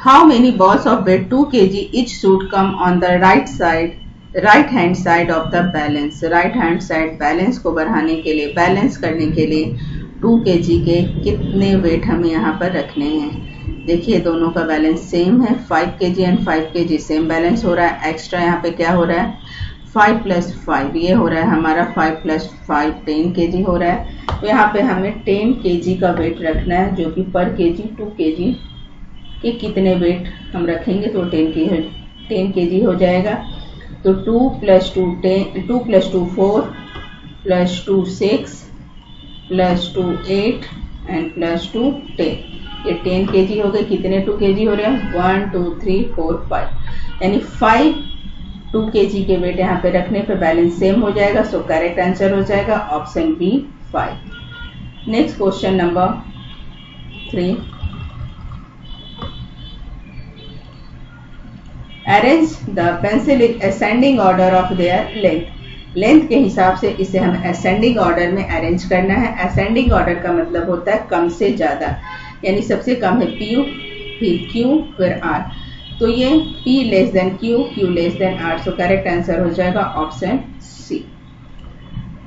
how many balls of weight 2 kg each should come on the right side right hand side of the balance right hand side balance को बढ़ाने के लिए balance करने के लिए to K G के कितने वेट हमें यहाँ पर रखने हैं? देखिए, दोनों का बैलेंस सेम है। फाइव के जी एंड फाइव के जी सेम बैलेंस हो रहा है। एक्स्ट्रा यहाँ पे क्या हो रहा है? फाइव प्लस फाइव ये हो रहा है हमारा five plus five ten K G हो रहा है। तो यहाँ पे हमें टेन के जी का वेट रखना है, जो कि पर के जी टू के जी कि कितने वेट हम रखेंगे तो टेन के टेन के जी हो जाएगा। तो two plus two ten two plus two four plus two six plus two eight and plus two ten ये टेन के जी हो गए। कितने टू के जी हो रहे हैं? One two three four five यानी फाइव टू के जी के wait यहाँ पे रखने पे बैलेंस सेम हो जाएगा। सो करेक्ट आंसर हो जाएगा। Option B five next question number three arrange the pencil in ascending order of their length length के हिसाब से इसे हम असेंडिंग ऑर्डर में अरेंज करना है। असेंडिंग ऑर्डर का मतलब होता है कम से ज़्यादा। यानी सबसे कम है पी यू फिर क्यू फिर आर तो ये P less than Q, Q less than R so correct answer हो जाएगा option C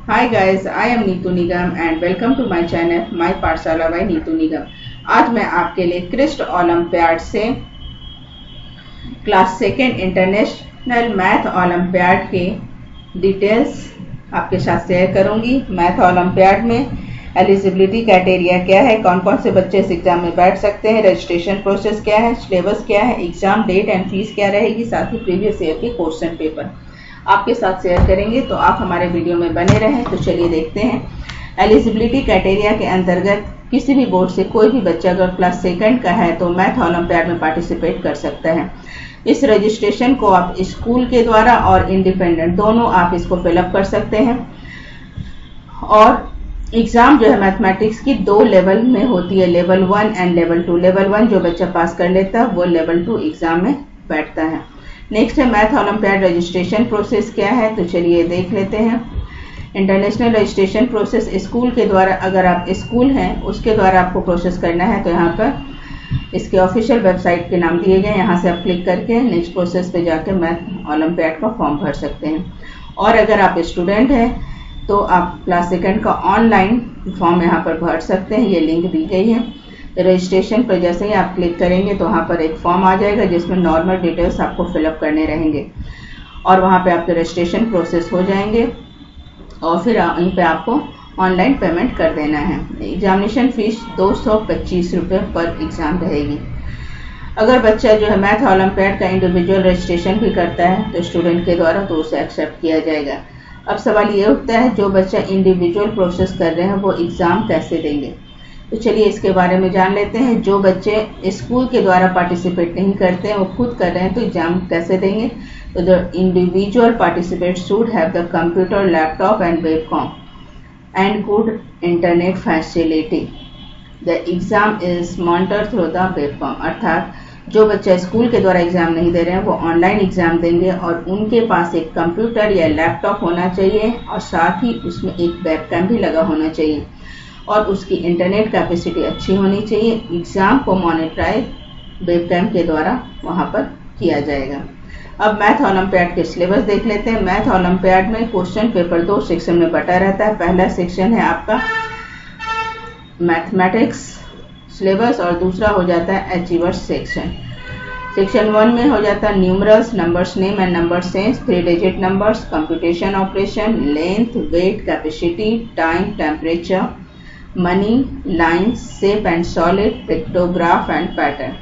hi guys I am Neetu Nigam and welcome to my channel my Pathshala by Neetu Nigam आज मैं आपके लिए CREST olympiad से class second international math olympiad के details आपके साथ शेयर करूँगी। मैथ ओलंपियाड में एलिजिबिलिटी क्राइटेरिया क्या है? कौन कौन से बच्चे इस एग्ज़ाम में बैठ सकते हैं? रजिस्ट्रेशन प्रोसेस क्या है? सिलेबस क्या है? एग्ज़ाम डेट एंड फ़ीस क्या रहेगी? साथ ही प्रीवियस ईयर के क्वेश्चन पेपर आपके साथ शेयर करेंगे। तो आप हमारे वीडियो में बने रहें। तो चलिए देखते हैं। एलिजिबिलिटी क्राइटेरिया के अंतर्गत किसी भी बोर्ड से कोई भी बच्चा अगर क्लास सेकंड का है तो मैथ ओलंपियाड में पार्टिसिपेट कर सकता है। इस रजिस्ट्रेशन को आप स्कूल के द्वारा और इंडिपेंडेंट दोनों आप इसको फिलअप कर सकते हैं। और एग्ज़ाम जो है मैथमेटिक्स की दो लेवल में होती है level one and level two level one जो बच्चा पास कर लेता है, वो लेवल टू एग्ज़ाम में बैठता है। नेक्स्ट है मैथ ओलंपियाड रजिस्ट्रेशन प्रोसेस क्या है तो चलिए देख लेते हैं। इंटरनेशनल रजिस्ट्रेशन प्रोसेस स्कूल के द्वारा अगर आप स्कूल हैं, उसके द्वारा आपको प्रोसेस करना है तो यहाँ पर इसके ऑफिशियल वेबसाइट के नाम दिए गए यहाँ से आप क्लिक करके नेक्स्ट प्रोसेस पे जाकर मैथ ओलंपियाड का फॉर्म भर सकते हैं। और अगर आप स्टूडेंट हैं तो आप क्लास सेकेंड का ऑनलाइन फॉर्म यहाँ पर भर सकते हैं। ये लिंक दी गई है। रजिस्ट्रेशन पर जैसे ही आप क्लिक करेंगे तो वहाँ पर एक फॉर्म आ जाएगा, जिसमें नॉर्मल डिटेल्स आपको फिलअप करने रहेंगे। और वहाँ पे आपके रजिस्ट्रेशन प्रोसेस हो जाएँगे। और फिर वहीं पे आपको ऑनलाइन पेमेंट कर देना है। एग्जामिनेशन फ़ीस दो सौ पच्चीस रुपये पर एग्ज़ाम रहेगी। अगर बच्चा जो है मैथ ओलंपियाड का इंडिविजुअल रजिस्ट्रेशन भी करता है तो स्टूडेंट के द्वारा तो उसे एक्सेप्ट किया जाएगा। अब सवाल ये उठता है, जो बच्चा इंडिविजुअल प्रोसेस कर रहे हैं, वो एग्ज़ाम कैसे देंगे? तो चलिए इसके बारे में जान लेते हैं। जो बच्चे स्कूल के द्वारा पार्टिसिपेट नहीं करते हैं, वो खुद कर रहे हैं तो एग्ज़ाम कैसे देंगे? The individual participate should have the computer laptop and webcam and good internet facility the exam is monitor through the webcam अर्थात, जो बच्चा स्कूल के द्वारा एग्ज़ाम नहीं दे रहे हैं, वो ऑनलाइन एग्ज़ाम देंगे और उनके पास एक कंप्यूटर या लैपटॉप होना चाहिए और साथ ही उसमें एक वेबकैम भी लगा होना चाहिए और उसकी इंटरनेट कैपेसिटी अच्छी होनी चाहिए। एग्ज़ाम को मॉनिटराइज वेबकैम के द्वारा वहाँ पर किया जाएगा। अब मैथ ओलम्पियाड के सिलेबस देख लेते हैं। मैथ ओलंपियाड में क्वेश्चन पेपर दो सेक्शन में बटा रहता है। पहला सेक्शन है आपका मैथमेटिक्स सिलेबस और दूसरा हो जाता है अचीवर्स सेक्शन सेक्शन वन में हो जाता है numerals numbers name and number sense three digit numbers computation operation length weight capacity time temperature money line shape and solid pictograph and pattern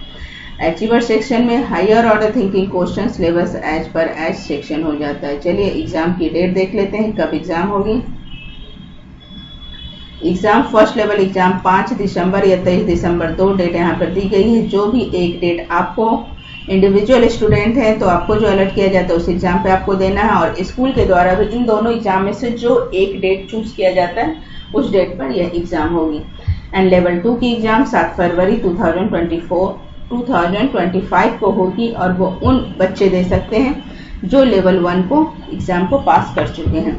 achiever section में higher order thinking question syllabus as per as section हो जाता है। चलिए exam की date देख लेते हैं, कब एग्ज़ाम होगी। एग्ज़ाम फ़र्स्ट लेवल एग्ज़ाम 5 दिसंबर या 23 दिसंबर, दो डेट यहाँ पर दी गई है। जो भी एक डेट आपको इंडिविजुअल स्टूडेंट है तो आपको जो अलर्ट किया जाता है, उस एग्ज़ाम पे आपको देना है और स्कूल के द्वारा भी इन दोनों एग्ज़ाम में से जो एक डेट चूज़ किया जाता है, उस डेट पर यह एग्ज़ाम होगी। एंड लेवल टू की एग्ज़ाम सात फरवरी 2024 2025 को होगी और वो उन बच्चे दे सकते हैं जो लेवल वन को एग्ज़ाम को पास कर चुके हैं।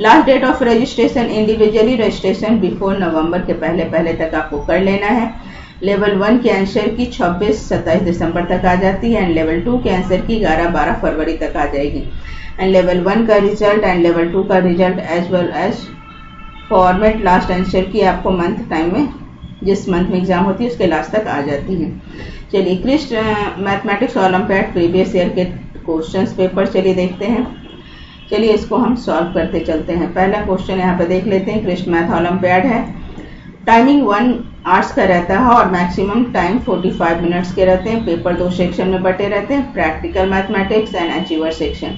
Last date of registration individually registration before November के पहले पहले तक आपको कर लेना है। लेवल वन के आंसर की 26 27 दिसंबर तक आ जाती है। एंड लेवल टू के आंसर की 11 12 फरवरी तक आ जाएगी। एंड लेवल वन का रिज़ल्ट एंड लेवल टू का result as well as format last answer key आपको मंथ टाइम में, जिस मंथ में एग्ज़ाम होती है, उसके लास्ट तक आ जाती है। चलिए CREST mathematics olympiad previous year के क्वेश्चंस पेपर चलिए देखते हैं। चलिए, इसको हम सॉल्व करते चलते हैं। पहला क्वेश्चन यहाँ पे देख लेते हैं क्रिस्ट मैथ ओलम्पियाड है। टाइमिंग वन आर्ट्स का रहता है और मैक्सिमम टाइम 45 मिनट्स के रहते हैं। पेपर दो सेक्शन में बटे रहते हैं। Practical mathematics and achiever section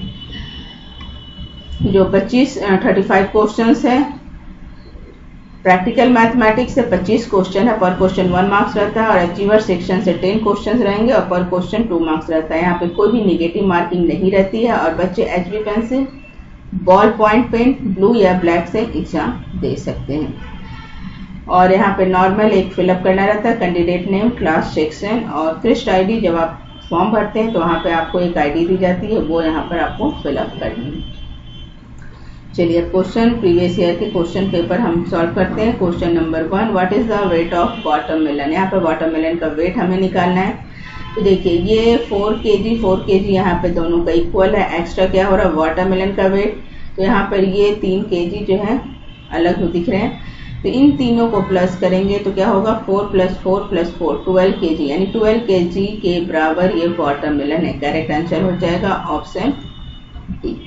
जो 25 35 क्वेश्चंस है। प्रैक्टिकल मैथमेटिक्स से 25 क्वेश्चन है पर क्वेश्चन वन मार्क्स रहता है और अचीवर सेक्शन से 10 क्वेश्चन रहेंगे और पर क्वेश्चन टू मार्क्स रहता है। यहाँ पे कोई भी निगेटिव मार्किंग नहीं रहती है और बच्चे H B pencil ball point pen blue या ब्लैक से एग्ज़ाम दे सकते हैं। और यहाँ पे नॉर्मल एक फिलअप करना रहता है कैंडिडेट नेम क्लास सेक्शन और क्रिस्ट आईडी जब आप फॉर्म भरते हैं तो वहाँ पे आपको एक आईडी दी जाती है, वो यहाँ पर आपको फिलअप करनी है। चलिए क्वेश्चन प्रीवियस ईयर के क्वेश्चन पेपर हम सॉल्व करते हैं। Question number one what is the weight of watermelon यहाँ पर वाटरमेलन का वेट हमें निकालना है। तो देखिए, ये फोर के जी फोर के जी यहाँ पे दोनों का इक्वल है। एक्स्ट्रा क्या हो रहा है? वाटरमेलन का वेट तो यहाँ पर ये तीन के जी जो है, अलग हो दिख रहे हैं। तो इन तीनों को प्लस करेंगे तो क्या होगा? Four plus four plus four twelve K G यानी ट्वेल्व के जी के बराबर ये वाटरमेलन है। करेक्ट आंसर हो जाएगा ऑप्शन डी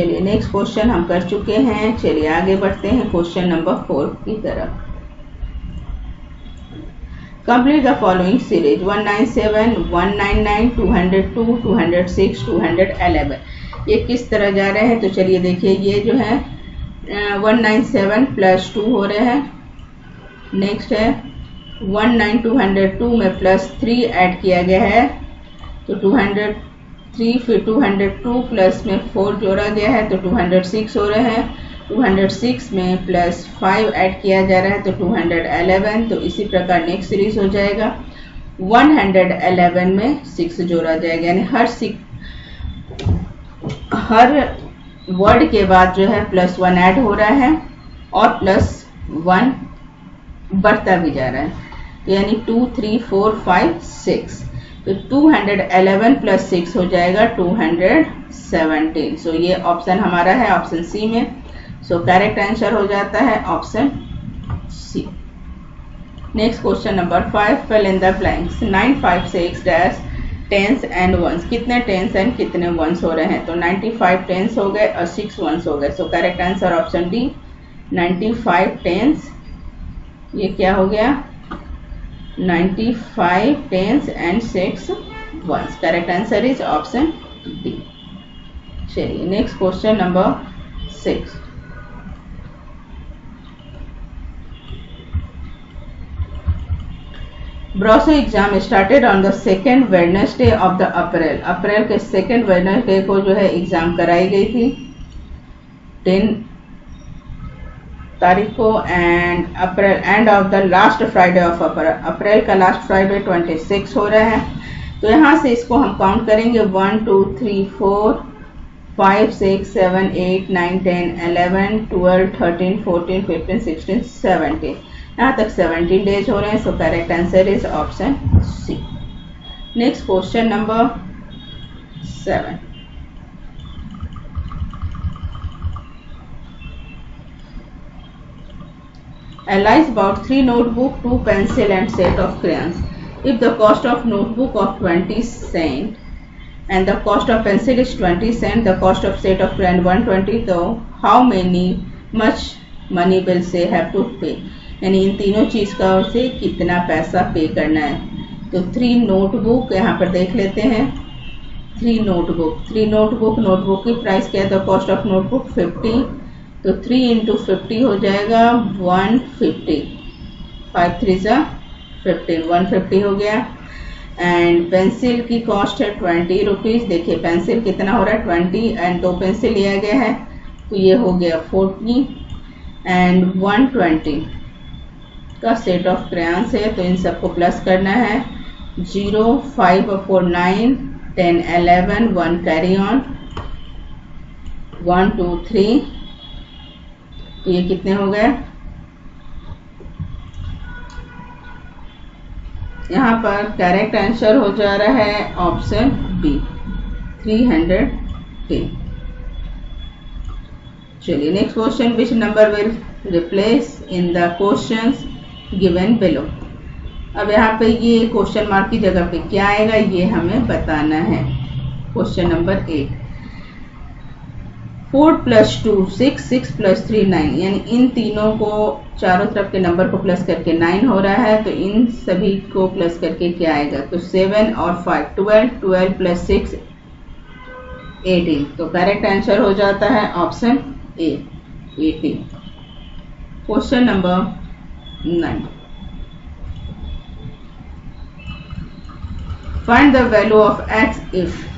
चलिए नेक्स्ट क्वेश्चन हम कर चुके हैं। चलिए आगे बढ़ते हैं क्वेश्चन नंबर फोर की तरफ़। कंप्लीट द फॉलोइंग सीरीज़ 197, 199, 202, 206, 211 ये किस तरह जा रहे हैं? तो चलिए देखिए ये जो है one nine seven plus two हो रहे हैं। नेक्स्ट है one nine two hundred two में प्लस थ्री ऐड किया गया है। तो टू हंड्रेड थ्री फिर टू हंड्रेड टू प्लस में फोर जोड़ा गया है तो टू हंड्रेड सिक्स हो रहे हैं टू हंड्रेड सिक्स में प्लस फाइव ऐड किया जा रहा है तो टू हंड्रेड एलेवन तो इसी प्रकार नेक्स्ट सीरीज़ हो जाएगा वन हंड्रेड एलेवन में सिक्स जोड़ा जाएगा यानी हर सिक्स हर वर्ड के बाद जो है प्लस वन ऐड हो रहा है और प्लस वन बढ़ता भी जा रहा है तो यानी two three four five six तो two hundred eleven plus six हो जाएगा टू हंड्रेड सेवनटीन सो ये ऑप्शन हमारा है ऑप्शन सी में. सो करेक्ट आंसर हो जाता है option C next question number five fill in the blanks nine five six dash tens and ones कितने टेंस एंड कितने वंस हो रहे हैं? तो 95 टेंस हो गए और सिक्स वंस हो गए. So correct answer option D 95 tens ये क्या हो गया? 95 tens and six ones correct answer is option D चलिए next question number six ब्रॉसो exam started on the second Wednesday of the April April के second Wednesday को जो है exam कराई गई थी। टेन तारीख को and April end of the last Friday of April. का लास्ट फ्राइडे ट्वेंटी सिक्स हो रहा है। तो यहाँ से इसको हम काउंट करेंगे। One two three four five six seven eight nine ten eleven twelve thirteen fourteen fifteen sixteen seventeen यहाँ तक 17 डेज़ हो रहे हैं so correct answer is option C next question number seven Analyze about three notebook, two pencil and set of crayons. If the cost of notebook of 20 cent and the cost of pencil is 20 cent, the cost of set of crayon 120, so how many much money will say have to pay? यानी इन तीनों चीज़ का उसे कितना पैसा पे करना है तो थ्री नोटबुक यहाँ पर देख लेते हैं three notebook three notebook notebook की प्राइस क्या है the cost of notebook fifty तो थ्री इंटू फिफ्टी हो जाएगा वन फिफ्टी फाइव थ्री ज़ा फिफ्टीन वन फिफ्टी हो गया. एंड पेंसिल की कॉस्ट है ट्वेंटी रुपीज़ देखिए पेंसिल कितना हो रहा है? ट्वेंटी एंड दो पेंसिल लिया गया है. तो ये हो गया फोर्टी एंड वन ट्वेंटी का सेट ऑफ़ क्रेयंस है तो इन सबको प्लस करना है. Zero five four nine ten eleven one carry on one two three तो ये कितने हो गए? यहाँ पर करेक्ट आंसर हो जा रहा है ऑप्शन बी 310 चलिए next question which number will replace in the questions given below अब यहाँ पे ये क्वेश्चन मार्क की जगह पे क्या आएगा, ये हमें बताना है। Question number eight four plus two, six six plus three, nine. यानी इन तीनों को चारों तरफ़ के नंबर को प्लस करके नाइन हो रहा है तो इन सभी को प्लस करके क्या आएगा? तो सेवन और five, twelve twelve plus six, eighteen. तो करेक्ट आंसर हो जाता है option A, eighteen. Question number nine. Find the value of X if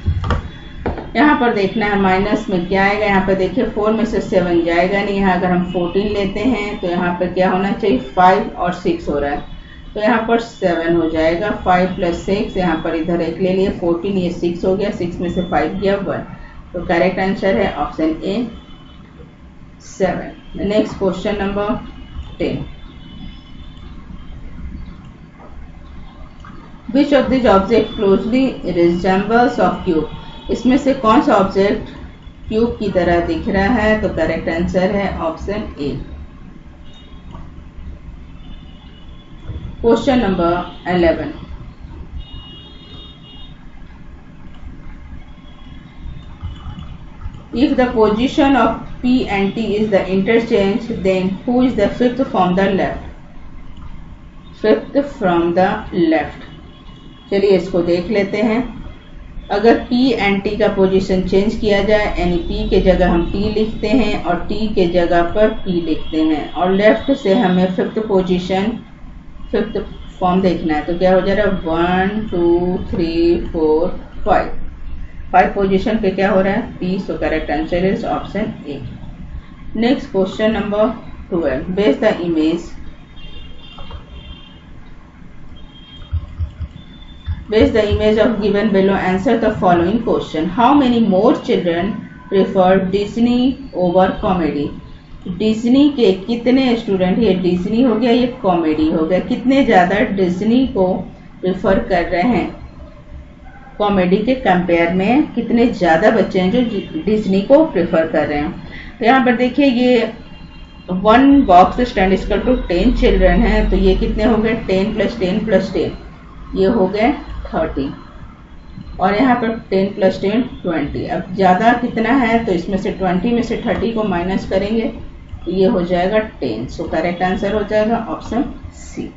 यहाँ पर देखना है माइनस में क्या आएगा? यहाँ पर देखिए फोर में से सेवन जाएगा नहीं। यहाँ अगर हम फोर्टीन लेते हैं तो यहाँ पर क्या होना चाहिए? फाइव और सिक्स हो रहा है। तो यहाँ पर सेवन हो जाएगा। फाइव प्लस सिक्स यहाँ पर इधर एक ले लिए। फोर्टीन ये सिक्स हो गया। सिक्स में से फाइव गया वन तो करेक्ट आंसर है option A seven next question number ten which of this object closely resembles of cube इसमें से कौन सा ऑब्जेक्ट क्यूब की तरह दिख रहा है तो करेक्ट आंसर है option A question number eleven If the position of P and T is the interchange, then who is the fifth from the left? Fifth from the left. चलिए इसको देख लेते हैं अगर P एंड T का position change किया जाए, यानी P के जगह हम T लिखते हैं और T के जगह पर P लिखते हैं। और लेफ़्ट से हमें फिफ्थ पोजीशन फिफ्थ फॉर्म देखना है। तो क्या हो जा रहा है? One two three four five five position पे क्या हो रहा है? P so correct answer is option A next question number twelve base the image Based the image of given below, answer the following question. How many more children prefer Disney over comedy? Disney के कितने student ये Disney हो गया ये comedy हो गया। कितने ज़्यादा डिज्नी को प्रेफर कर रहे हैं? कॉमेडी के कंपेयर में कितने ज़्यादा बच्चे हैं जो डिज्नी को प्रेफर कर रहे हैं? तो यहाँ पर देखिए ये वन बॉक्स स्टैंड इसका टू टेन चिल्ड्रन है तो ये कितने हो गए? Ten plus ten plus ten ये हो गए थर्टी और यहाँ पर टेन प्लस टेन ट्वेंटी अब ज़्यादा कितना है तो इसमें से ट्वेंटी में से थर्टी को माइनस करेंगे तो ये हो जाएगा टेन सो करेक्ट आंसर हो जाएगा ऑप्शन सी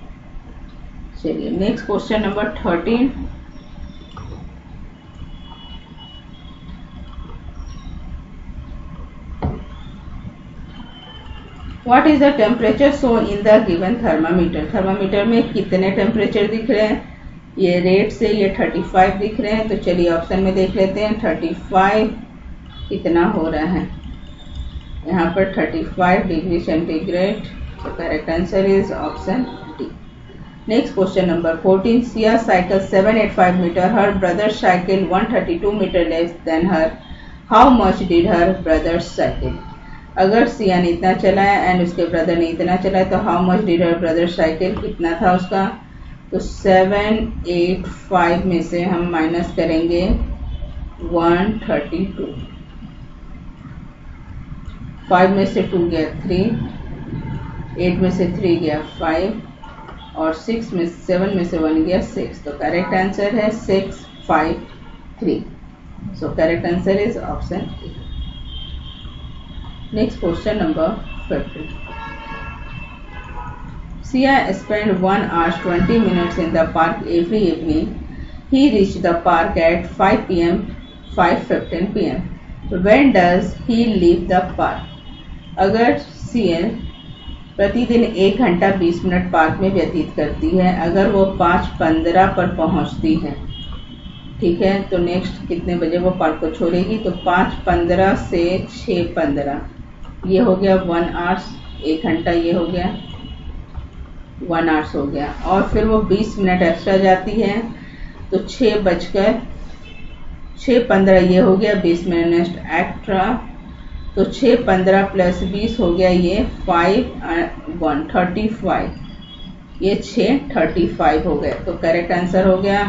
चलिए next question number thirteen what is the temperature so in the given thermometer thermometer में कितने टेम्परेचर दिख रहे हैं? ये रेट से ये 35 दिख रहे हैं तो चलिए ऑप्शन में देख लेते हैं। 35 कितना हो रहा है? यहाँ पर 35 डिग्री सेंटीग्रेड तो correct answer is option D next question number 14 Siya cycle 785 metre her brother cycle 132 metre less than her how much did her brother cycle अगर सिया ने इतना चलाया एंड उसके ब्रदर ने इतना चलाया तो how much did her brother cycle कितना था उसका? तो सेवन एट फाइव में से हम माइनस करेंगे वन थर्टी टू फाइव में से टू गया थ्री एट में से थ्री गया फाइव और सिक्स में सेवन में से वन गया सिक्स तो करेक्ट आंसर है six five three so correct answer is option A next question number fifty Sia spent 1 hour 20 minutes in the park every evening. He reached the park at 5 pm 5:15 pm. When does he leave the park? अगर सीएन प्रतिदिन एक घंटा बीस minute park में व्यतीत करती है, अगर वो पाँच पंद्रह पर पहुँचती है, ठीक है तो नेक्स्ट कितने बजे वो पार्क को छोड़ेगी तो पाँच पंद्रह से छः पंद्रह ये हो गया वन आवर्स एक घंटा ये हो गया वन आवर्स हो गया। और फिर वो बीस मिनट एक्स्ट्रा जाती है तो छः बजकर छः पंद्रह, ये हो गया बीस मिनट एक्स्ट्रा तो छः पंद्रह प्लस बीस हो गया ये फाइव वन थर्टी फाइव ये छः थर्टी फाइव हो गए। तो करेक्ट आंसर हो गया।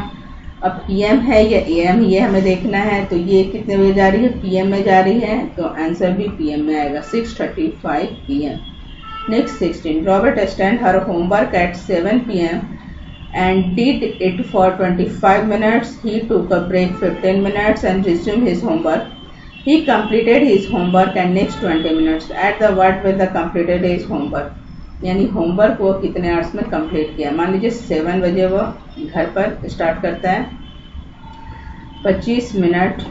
अब पीएम है या एएम ये हमें देखना है तो ये कितने बजे जा रही है? पीएम में जा रही है तो आंसर भी पीएम में आएगा six thirty five P sixteen Robert stand her homework at seven P M and did it for 25 minutes. He took a break 15 minutes and resumed his homework. He completed his homework and next 20 minutes. At the what with the completed his homework. यानी homework वो कितने hours में complete किया मान लीजिए seven बजे वो घर पर स्टार्ट करता है पच्चीस मिनट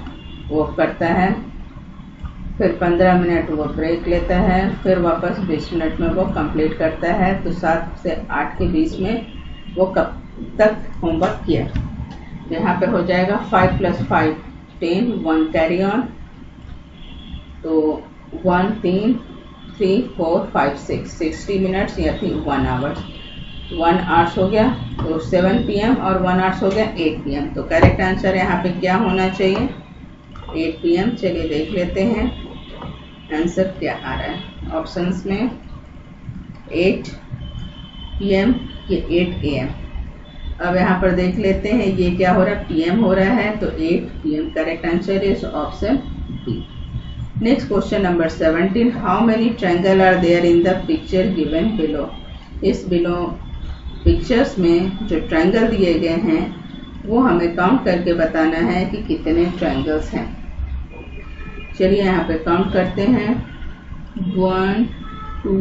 वो करता है फिर पंद्रह मिनट वो ब्रेक लेता है, फिर वापस बीस मिनट में वो कंप्लीट करता है तो सात से आठ के बीच में वो कब तक होमवर्क किया? यहाँ पे हो जाएगा five plus five ten one carry on तो वन तीन three four five six sixty minutes या फिर वन आवर्स वन आवर्स हो गया तो सेवन पी एम और वन आवर्स हो गया एट पी एम तो करेक्ट आंसर यहाँ पे क्या होना चाहिए? एट पी एम चलिए देख लेते हैं। आंसर क्या आ रहा है ऑप्शंस में एट पी एम या एट ए एम अब यहाँ पर देख लेते हैं, ये क्या हो रहा है पी एम हो रहा है तो eight P M correct answer is option B Next question number 17. How many triangle are there in the picture given below? इस बिलो पिक्चर्स में जो ट्रायंगल दिए गए हैं, वो हमें काउंट करके बताना है कि कितने ट्रैंगल्स हैं चलिए यहाँ पे काउंट करते हैं। One two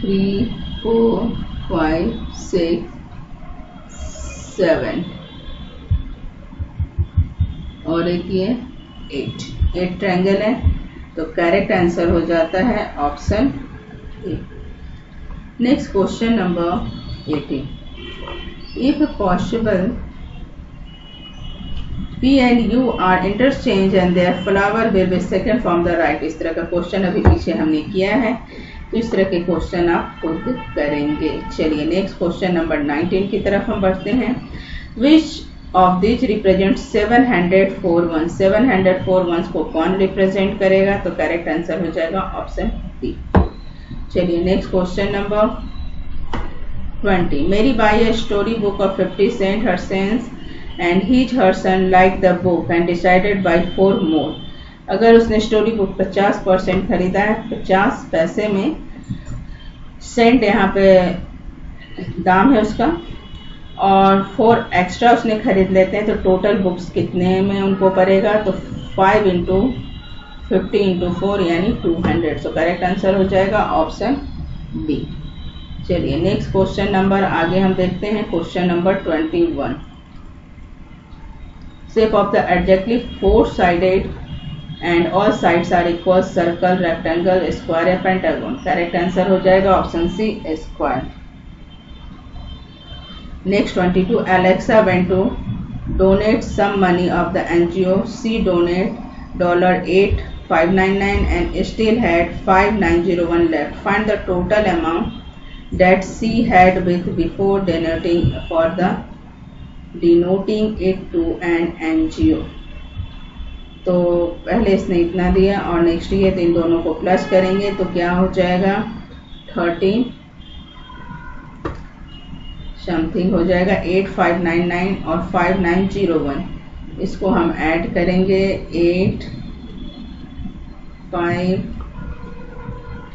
three four five six seven और एक ये एट एट ट्रायंगल है तो करेक्ट आंसर हो जाता है option A next question number eighteen if possible P and U are interchange and their flower will be second from the right. इस तरह का क्वेश्चन अभी पीछे हमने किया है। तो इस तरह के क्वेश्चन आप खुद करेंगे। चलिए नेक्स्ट क्वेश्चन नंबर 19 की तरफ़ हम बढ़ते हैं। Which of this represent seven hundred four one seven hundred four one को कौन रिप्रेजेंट करेगा? तो करेक्ट आंसर हो जाएगा ऑप्शन डी चलिए next question number twenty Mary buy a story book of fifty cent her sense and his her son like the book and decided buy four more अगर उसने story book 50 percent खरीदा है 50 पैसे में Saint यहाँ पे दाम है उसका और फोर एक्स्ट्रा उसने खरीद लेते हैं तो टोटल बुक्स कितने में उनको पड़ेगा? तो five into fifty into four यानी two hundred so correct answer हो जाएगा ऑप्शन बी चलिए नेक्स्ट क्वेश्चन नंबर आगे हम देखते हैं question number twenty one shape of the adjective four sided and all sides are equal circle rectangle square या pentagon correct answer हो जाएगा option C square Next 22 Alexa went to donate some money of the NGO. She donate dollar eight five nine nine and still had five nine zero one left. Find the total amount that she had with before donating for the denoting it to an NGO. तो पहले इसने इतना दिया और next ये इन दोनों को plus करेंगे तो क्या हो जाएगा? थर्टीन समथिंग हो जाएगा एट फाइव नाइन नाइन और फाइव नाइन ज़ीरो वन इसको हम ऐड करेंगे एट फाइव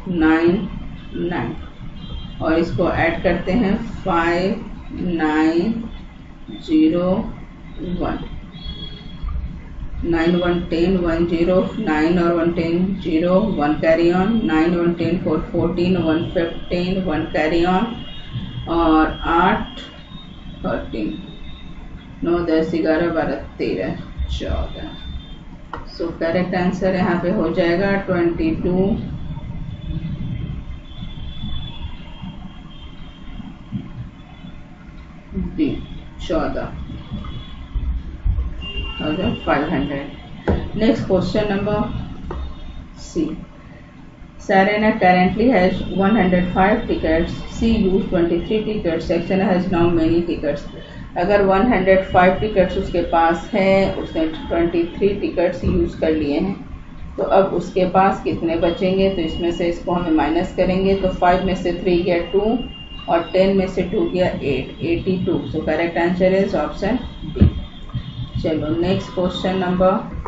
नाइन नाइन और इसको ऐड करते हैं five nine zero one nine one ten one zero nine और one ten zero one carry on nine one ten four fourteen one fifteen one carry on और आठ thirteen नौ, दस, ग्यारह, बारह, तेरह, चौदह. सो करेक्ट आंसर यहाँ पे हो जाएगा ट्वेंटी टू डी चौदह thousand five hundred next question number C Serena currently has 105 tickets. She used 23 tickets. Section has now many tickets. अगर 105 टिकट्स उसके पास है, उसने 23 टिकट्स यूज़ कर लिए हैं तो अब उसके पास कितने बचेंगे तो इसमें से इसको हमें माइनस करेंगे तो 5 में से 3 या 2 और 10 में से 2 गया 8 82 so correct answer is option B चलो next question number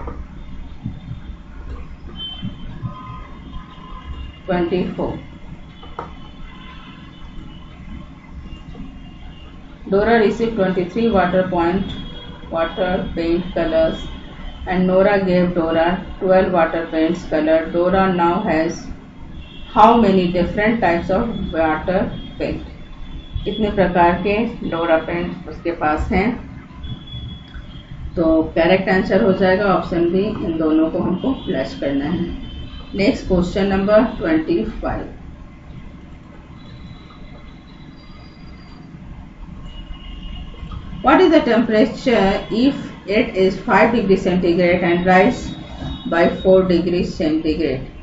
24 Dora received 23 water point water paint colors and Nora gave Dora 12 water paints color. Dora now has how many different types of water paint कितने प्रकार के डोरा paint उसके पास हैं? तो correct answer हो जाएगा ऑप्शन बी इन दोनों को हमको फ्लैश करना है। Next question number twenty five what is the temperature if it is five degree centigrade and rise by four degree centigrade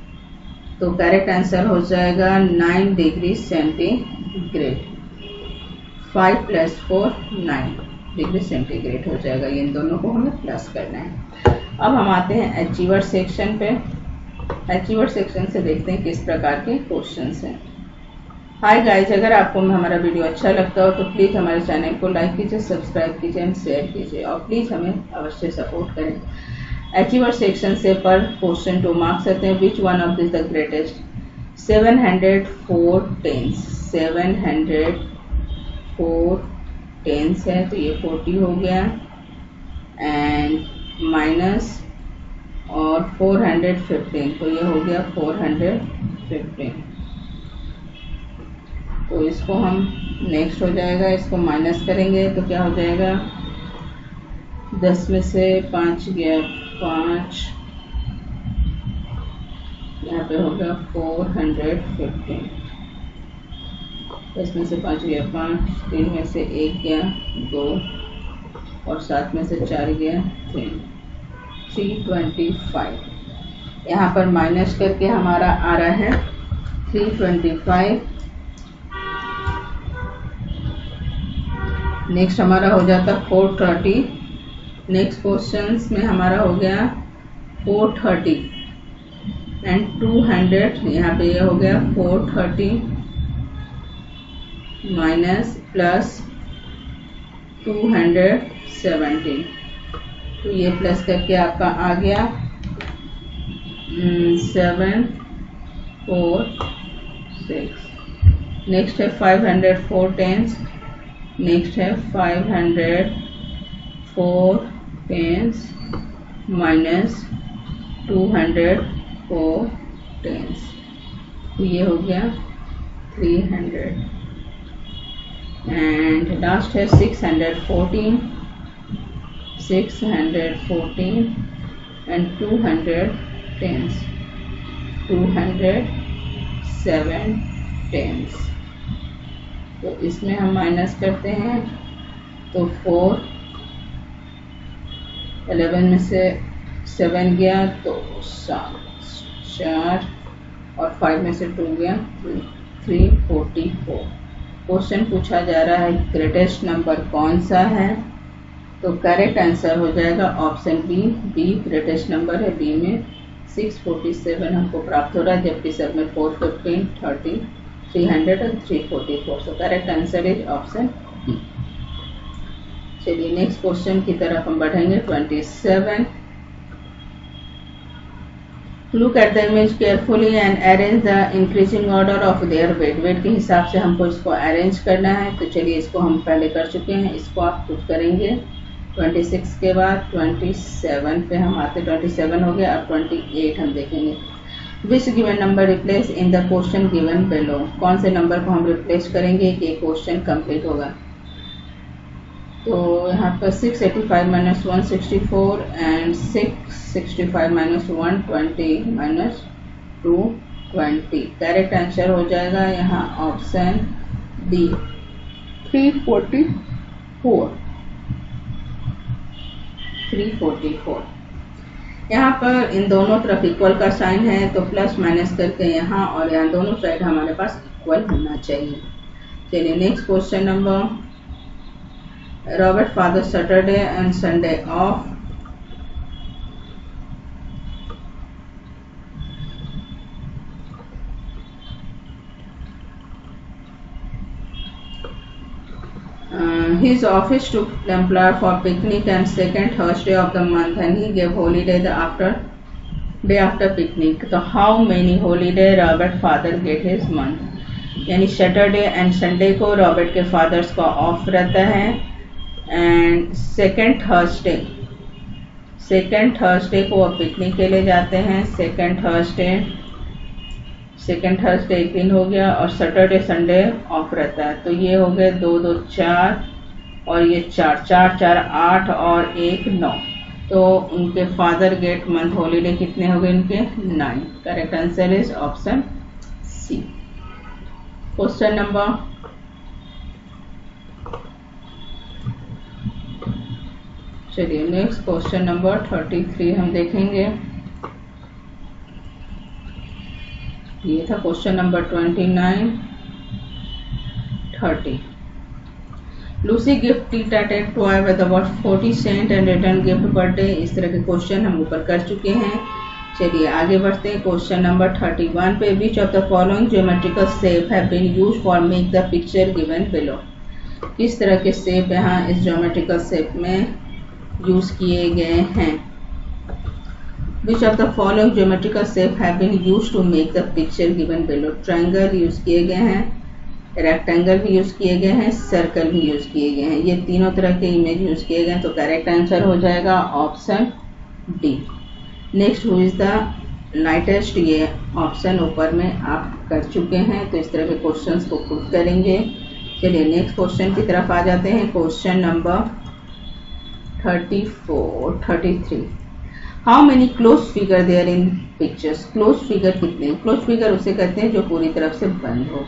तो करेक्ट आंसर हो जाएगा 9 degree centigrade 5 plus four nine degree centigrade हो जाएगा। इन दोनों को हमें प्लस करना है। अब हम आते हैं अचीवर सेक्शन पे। अचीवर सेक्शन से देखते हैं किस प्रकार के क्वेश्चंस हैं। हाय गाइस अगर आपको हमारा वीडियो अच्छा लगता हो तो प्लीज़ हमारे चैनल को लाइक कीजिए सब्सक्राइब कीजिए एंड शेयर कीजिए, और प्लीज़ हमें अवश्य सपोर्ट करें। अचीवर सेक्शन से पर क्वेश्चन टू मार्क्स आते हैं which one of this the greatest seven hundred four tens seven hundred four tens है तो ये फोर्टी हो गया। एंड माइनस और फोर हंड्रेड फिफ्टीन तो ये हो गया फोर हंड्रेड फिफ्टीन तो इसको हम नेक्स्ट हो जाएगा, इसको माइनस करेंगे तो क्या हो जाएगा? दस में से पाँच गया, पाँच। यहाँ पे होगा फोर हंड्रेड फिफ्टीन दस में से पाँच गया, पाँच। तीन में से एक गया, दो। और सात में से चार गया, तीन। थ्री ट्वेंटी फाइव यहाँ पर माइनस करके हमारा आ रहा है थ्री ट्वेंटी फाइव नेक्स्ट हमारा हो जाता फोर थर्टी नेक्स्ट क्वेश्चन में हमारा हो गया four thirty and two hundred यहाँ पे ये हो गया four thirty minus plus two hundred seventy तो ये प्लस करके आपका आ गया सेवन फोर सिक्स नेक्स्ट है five hundred four tens next है five hundred four tens minus two hundred four tens तो ये हो गया थ्री हंड्रेड एंड लास्ट है six hundred fourteen six hundred fourteen and two hundred tens two hundred seven tens तो इसमें हम minus करते हैं तो फोर एलेवन में से सेवन गया तो सात, चार और फाइव में से टू गया, थ्री, फोर्टी, फोर। क्वेश्चन पूछा जा रहा है ग्रेटेस्ट नंबर कौन सा है? तो करेक्ट आंसर हो जाएगा option B B greatest number है बी में सिक्स फोर्टी सेवन हमको प्राप्त हो रहा है, जबकि सब में four fifteen thirty 300 and 344 so correct answer is option B चलिए नेक्स्ट क्वेश्चन की तरफ़ हम बढ़ेंगे 27 look at the image carefully and arrange the increasing order of their weight. Weight के हिसाब से हमको इसको अरेंज करना है। तो चलिए, इसको हम पहले कर चुके हैं। इसको आप खुद करेंगे। 26 के बाद 27 पे हम आते 27 हो गया। अब 28 हम देखेंगे। Which given number replace in the question given below कौन से नंबर को हम रिप्लेस करेंगे कि क्वेश्चन कंप्लीट होगा? तो यहाँ पर 685 eighty five minus one sixty four and six sixty five minus one twenty minus two twenty correct answer हो जाएगा यहाँ option D three forty four three forty four यहाँ पर इन दोनों तरफ़ इक्वल का साइन है तो प्लस माइनस करके यहाँ और यहाँ दोनों साइड हमारे पास इक्वल होना चाहिए। चलिए next question number Robert father Saturday and Sunday off his office took the employer for picnic and second Thursday of the month and he gave holiday the after day after picnic. So how many holiday Robert father get his month? यानी Saturday and Sunday को Robert के fathers का off रहता है and second Thursday second Thursday को वो picnic के लिए जाते हैं। सेकेंड थर्सडे सेकेंड थर्सडे एक दिन हो गया और सैटरडे संडे ऑफ़ रहता है। तो ये हो गए दो दो, चार और ये चार चार चार, आठ और एक, नौ। तो उनके फादर गेट मंथ हॉलीडे कितने हो गए इनके? Nine correct answer is option C question number चलिए next question number thirty three हम देखेंगे। ये था question number twenty nine thirty Lucy gift theta TET toy with about forty cent and return gift birthday इस तरह के question हम ऊपर कर चुके हैं। चलिए, आगे बढ़ते हैं। क्वेश्चन नंबर थर्टी वन पे which of the following geometrical shape have been use for make the picture given below किस तरह के सेप यहाँ इस ज्योमेट्रिकल सेप में यूज़ किए गए हैं। Which of the following geometrical shape have been used to make the picture given below? Triangle use किए गए हैं रेक्टेंगल भी यूज़ किए गए हैं सर्कल भी यूज़ किए गए हैं। ये तीनों तरह के इमेज यूज़ किए गए हैं तो करेक्ट आंसर हो जाएगा option D next who is the lightest ये ऑप्शन ऊपर में आप कर चुके हैं तो इस तरह के क्वेश्चंस को पुट करेंगे। चलिए नेक्स्ट क्वेश्चन की तरफ़ आ जाते हैं। Question number thirty four thirty three how many close figure there in pictures close figure कितने क्लोज फिगर उसे कहते हैं जो पूरी तरफ़ से बंद हो।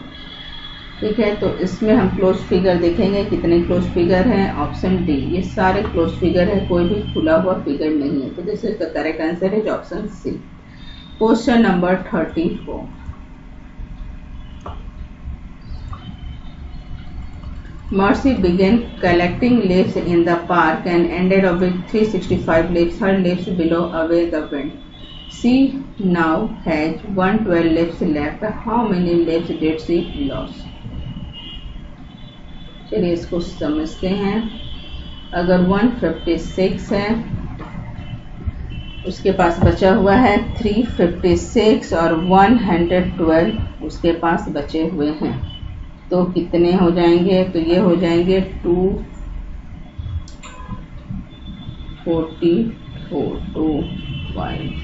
ठीक है तो इसमें हम क्लोज फिगर देखेंगे, कितने क्लोज फिगर हैं? ऑप्शन डी ये सारे क्लोज फिगर है, कोई भी खुला हुआ फिगर नहीं है। तो this is the correct answer is option C question number thirty four Mercy began collecting leaves in the park and ended up with 365 leaves, her leaves below away the wind. She now has 112 leaves left. How many leaves did she lose? चलिए इसको समझते हैं अगर 156 है उसके पास बचा हुआ है 356 और 112 उसके पास बचे हुए हैं तो कितने हो जाएँगे? तो ये हो जाएँगे two forty four, two five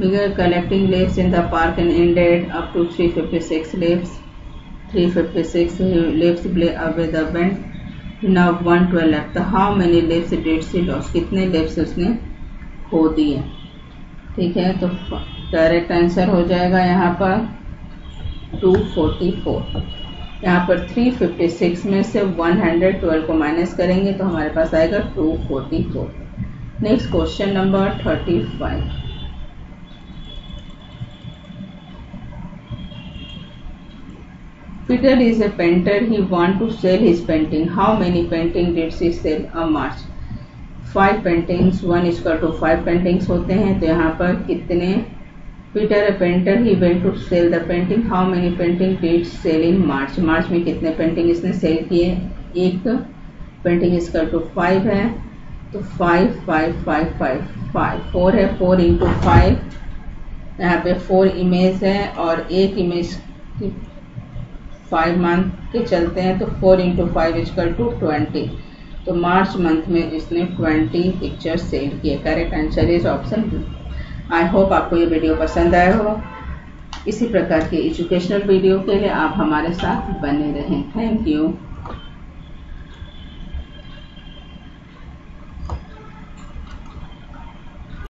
began collecting leaves in the park and ended up to three fifty six leaves three fifty six leaves blew away the wind now one twelve left how many leaves did she lose कितने leaves उसने खो दिए? ठीक है तो direct answer हो जाएगा यहाँ पर। 244 यहाँ पर 356 में से 112 को माइनस करेंगे तो हमारे पास आएगा 244 next question number 35 Peter is a painter. He want to sell his painting. How many painting did he sell a March? Five paintings one equal to five paintings होते हैं तो यहाँ पर कितने Peter a painter he went to sell the painting how many painting did sell in March March में कितने painting इसने cell किए? एक पेंटिंग इसका टू फाइव है तो five five five five five four है फोर इंटू फाइव यहाँ पे फोर इमेज है और एक इमेज फाइव मंथ के चलते हैं तो four into five equal to twenty तो मार्च मंथ में इसने ट्वेंटी पिक्चर सेल किए. Correct answer is option B I hope आपको ये वीडियो पसंद आया हो इसी प्रकार के एजुकेशनल वीडियो के लिए आप हमारे साथ बने रहें। Thank you